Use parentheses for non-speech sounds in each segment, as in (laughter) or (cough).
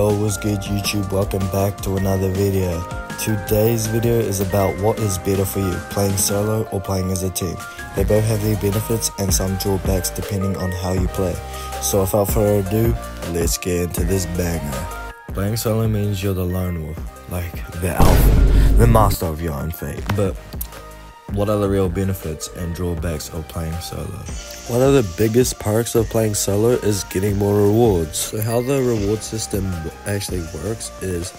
was good YouTube, welcome back to another video. Today's video is about what is better for you, playing solo or playing as a team. They both have their benefits and some drawbacks depending on how you play. So without further ado, let's get into this banger. Playing solo means you're the lone wolf, like the alpha, the master of your own fate. But what are the real benefits and drawbacks of playing solo? One of the biggest perks of playing solo is getting more rewards. So how the reward system actually works is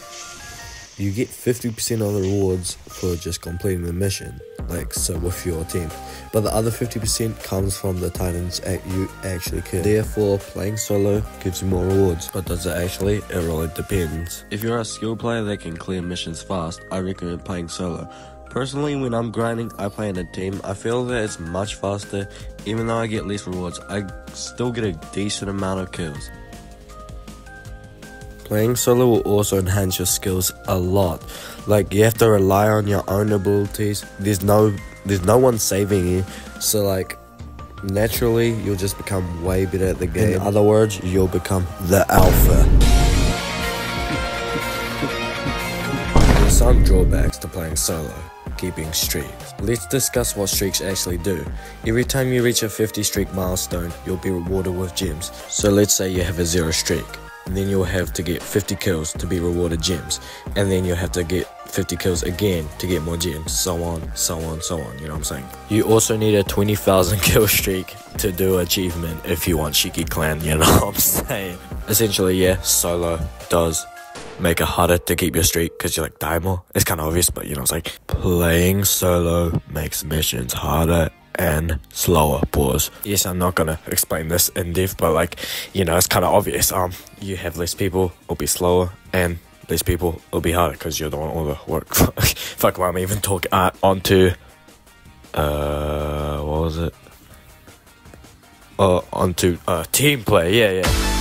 you get 50% of the rewards for just completing the mission, like so with your team. But the other 50% comes from the titans at you actually kill. Therefore, playing solo gives you more rewards. But does it actually? It really depends. If you're a skill player that can clear missions fast, I recommend playing solo. Personally, when I'm grinding, I play in a team. I feel that it's much faster. Even though I get less rewards, I still get a decent amount of kills. Playing solo will also enhance your skills a lot. Like you have to rely on your own abilities. There's no there's no one saving you. So like naturally you'll just become way better at the game. In other words, you'll become the alpha. There's (laughs) some drawbacks to playing solo keeping streaks. Let's discuss what streaks actually do. Every time you reach a 50 streak milestone, you'll be rewarded with gems. So let's say you have a 0 streak. And then you'll have to get 50 kills to be rewarded gems. And then you'll have to get 50 kills again to get more gems. So on, so on, so on. You know what I'm saying? You also need a 20,000 (laughs) kill streak to do achievement if you want Shiki Clan. You know what I'm (laughs) saying? Essentially, yeah, solo does make it harder to keep your streak because you like die more. It's kind of obvious, but you know, it's like playing solo makes missions harder and slower. Pause. Yes, I'm not gonna explain this in depth, but like, you know, it's kind of obvious. Um, you have less people, it'll be slower, and less people, it'll be harder because you're doing all the work. (laughs) Fuck, why am I even talking? Uh, onto, uh, what was it? Uh, onto uh, team play. Yeah, yeah.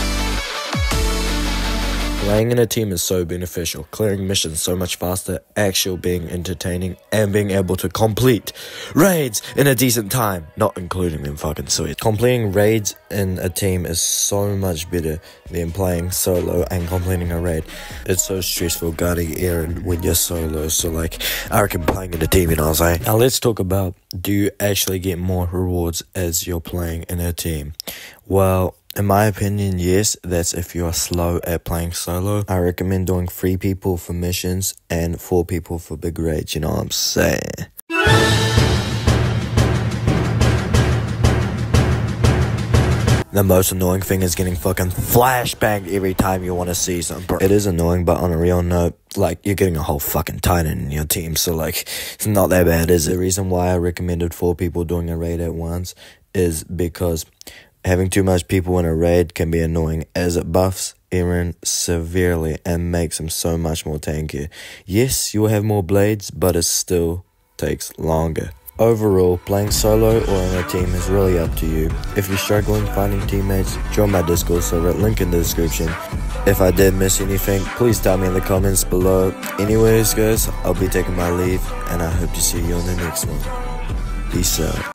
Playing in a team is so beneficial, clearing missions so much faster, actual being entertaining, and being able to complete raids in a decent time, not including them fucking sweet. Completing raids in a team is so much better than playing solo and completing a raid. It's so stressful guarding Eren when you're solo, so like, I reckon playing in a team, you know what I'm saying? Now let's talk about, do you actually get more rewards as you're playing in a team? Well, in my opinion, yes, that's if you are slow at playing solo. I recommend doing three people for missions and four people for big raids, you know what I'm saying? The most annoying thing is getting fucking flashbanged every time you want to see something. It is annoying, but on a real note, like, you're getting a whole fucking titan in your team, so like, it's not that bad, is it? The reason why I recommended four people doing a raid at once is because Having too much people in a raid can be annoying as it buffs Eren severely and makes him so much more tanky. Yes, you'll have more blades, but it still takes longer. Overall, playing solo or in a team is really up to you. If you're struggling finding teammates, join my Discord server, link in the description. If I did miss anything, please tell me in the comments below. Anyways guys, I'll be taking my leave and I hope to see you on the next one. Peace out.